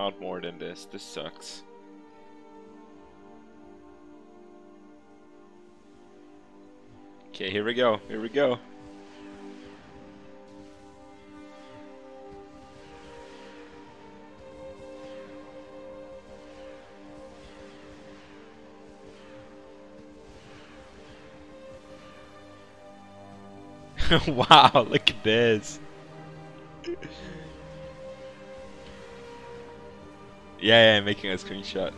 out more than this. This sucks. Okay, here we go. Here we go. wow, look at this. yeah, yeah, making a screenshot.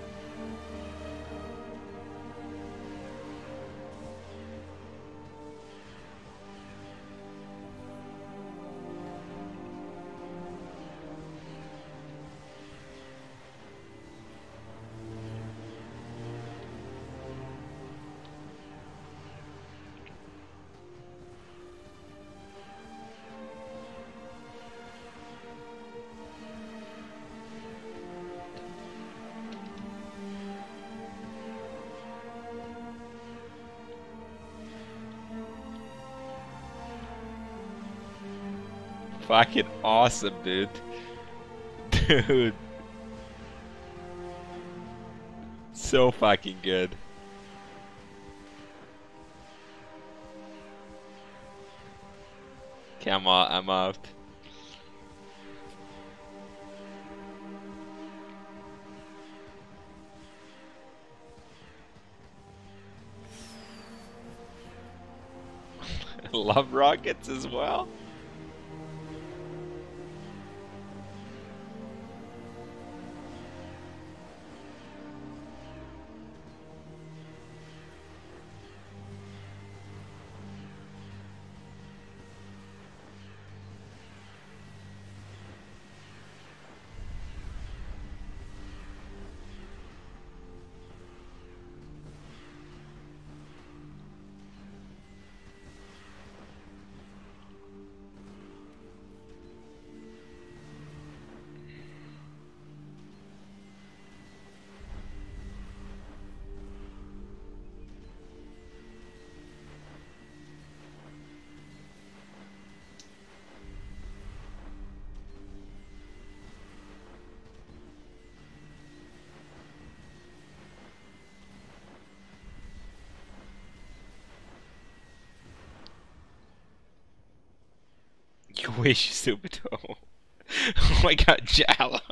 Fucking awesome, dude. Dude. So fucking good. I'm out. I'm out. Love rockets as well. wish, Subito. oh my god, Jala.